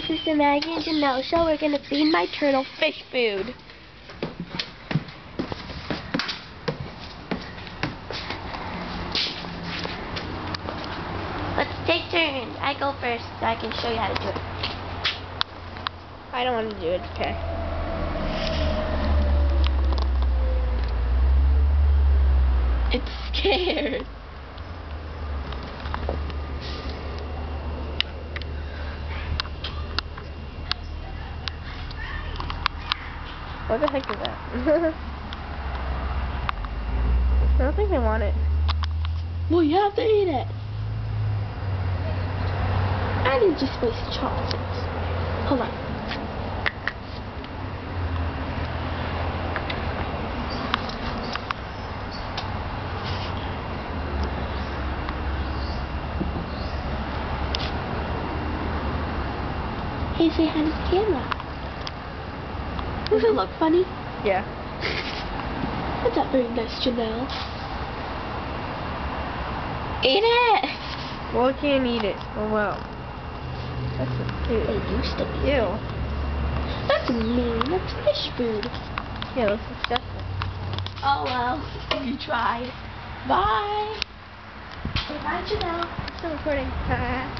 this is the Maggie and Janelle show. We're gonna feed my turtle fish food. Let's take turns. I go first so I can show you how to do it. I don't want to do it. Okay. It's scared. What the heck is that? I don't think they want it. Well, you have to eat it. I didn't just waste chopsticks. Hold on. Hey, say hi to the camera. Does it look funny? Yeah. That's not very nice, Janelle. Eat it! Well, I can't eat it. Oh well. That's They ew. used to be. Ew. That's mean. That's fish food. Yeah, that's disgusting. Oh well, you tried. Bye. Bye, Janelle. I'm Still recording.